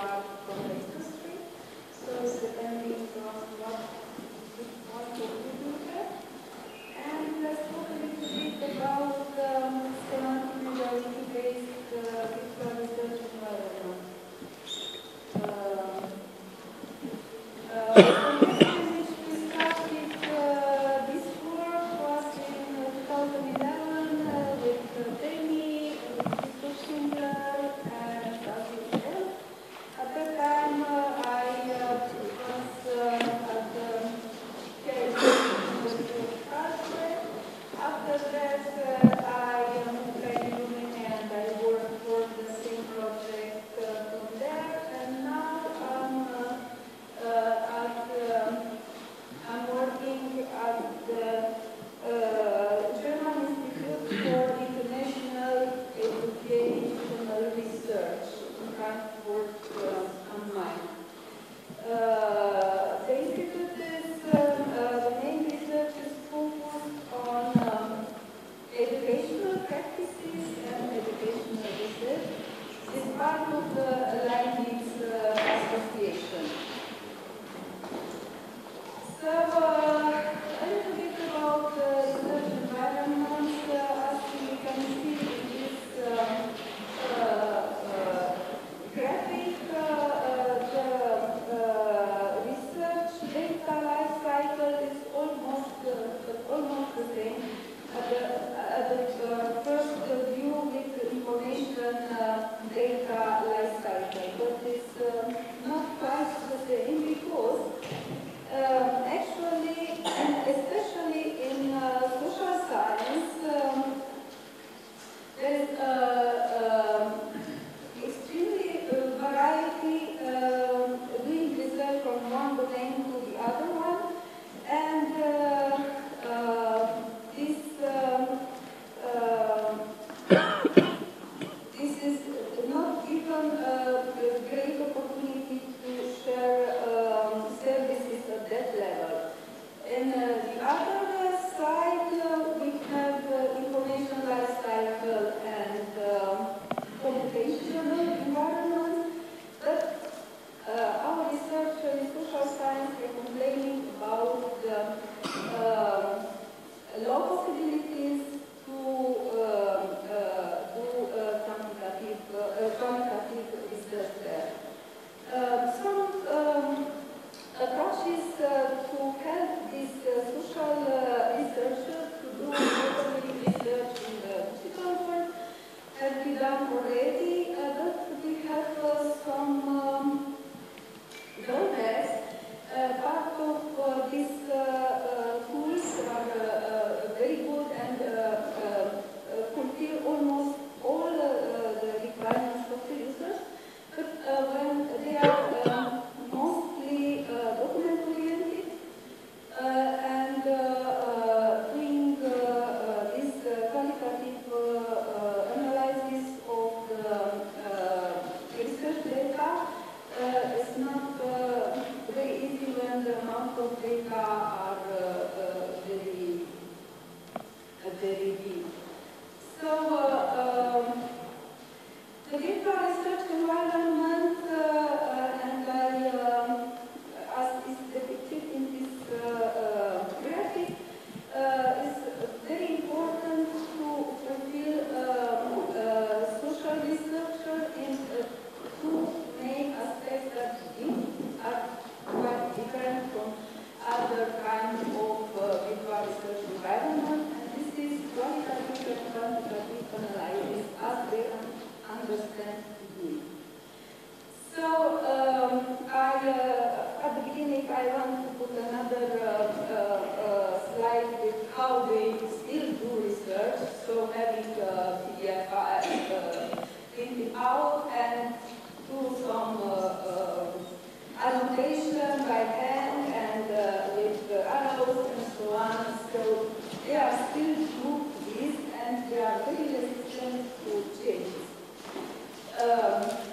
part the industry. So it's depending on what we want to do here. And let's talk a little bit about um, semantic MediaWiki-based uh, research in practices and educational research is part of the Leibniz uh, Association. So, uh, Morelli, but we have some understand. So um, I, uh, at the beginning I want to put another uh, uh, uh slide with how they still do research, so having the PDF printed out and do some uh, annotation by hand and uh, with uh, arrows and so on. So they are still grouped this and they are very resistant to change. 嗯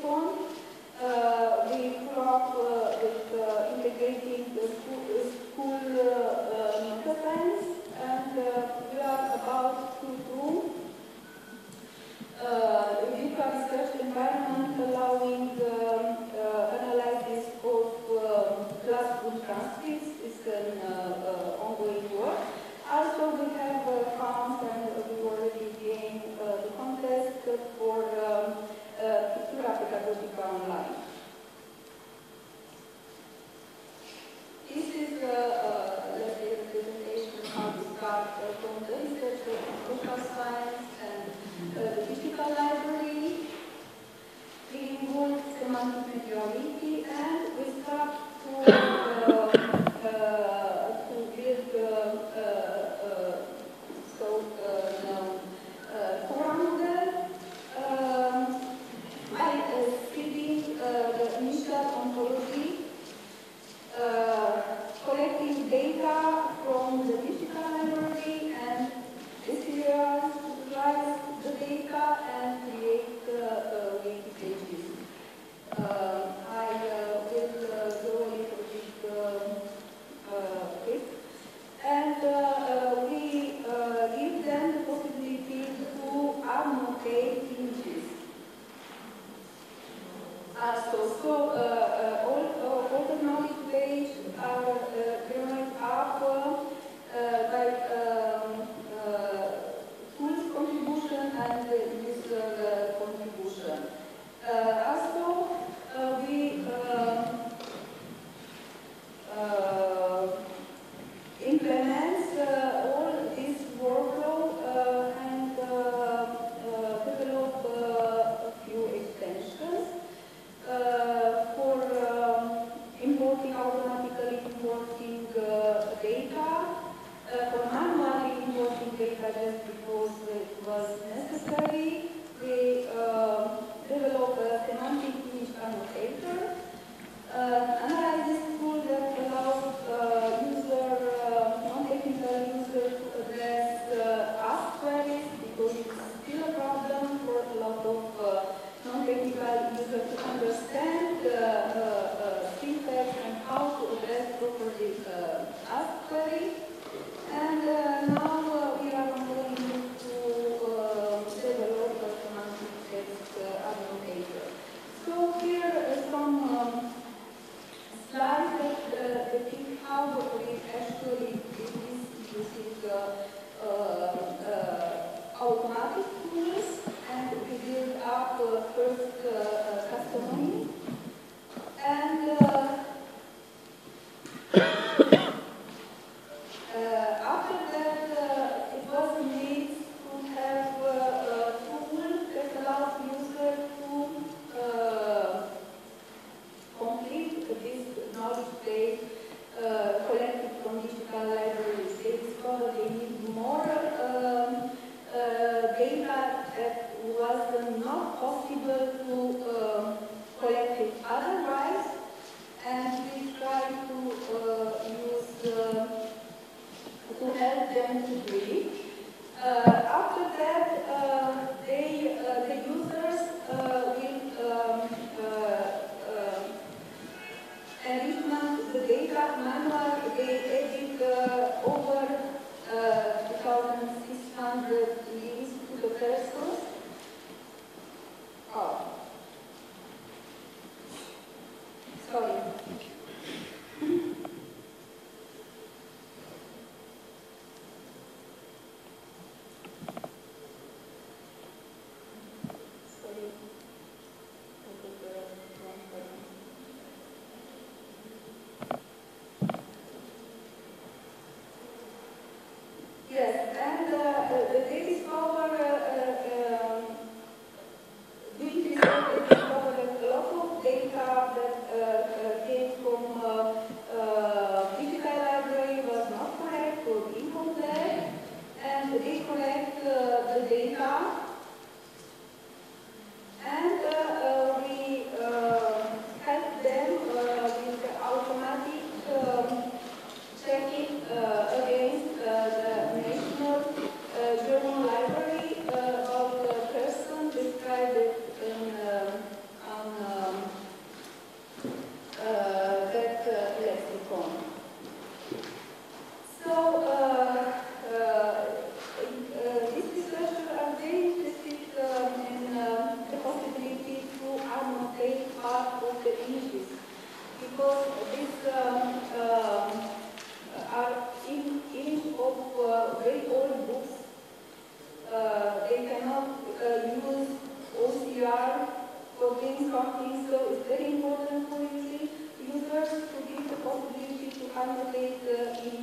form. Uh, we grew up uh, with uh, integrating and we start to, uh, uh, uh to build uh, uh, uh, so um, no, Korangel. Um, I the initial ontology, collecting data from the digital library and serialize the data and for first uh, uh testimony. them to read. Uh, after that, uh, they, uh, the users will um, um enrich the data manually So, it's very important for users to give the possibility to annotate in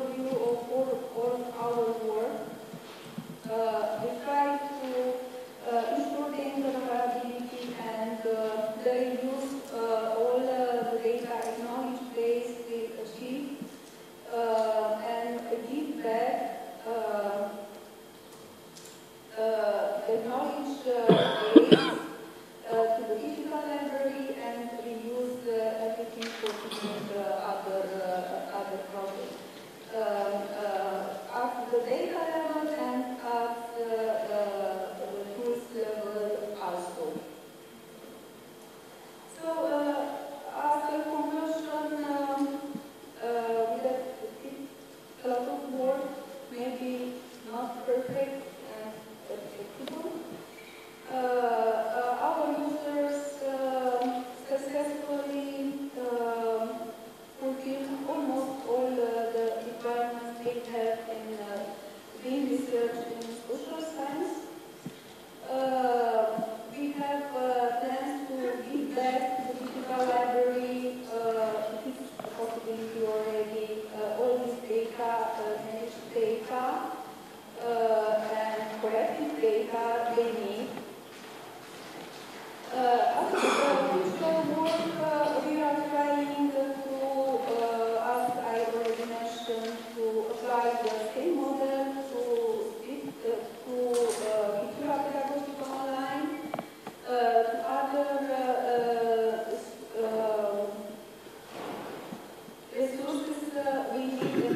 overview of all, all our they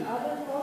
other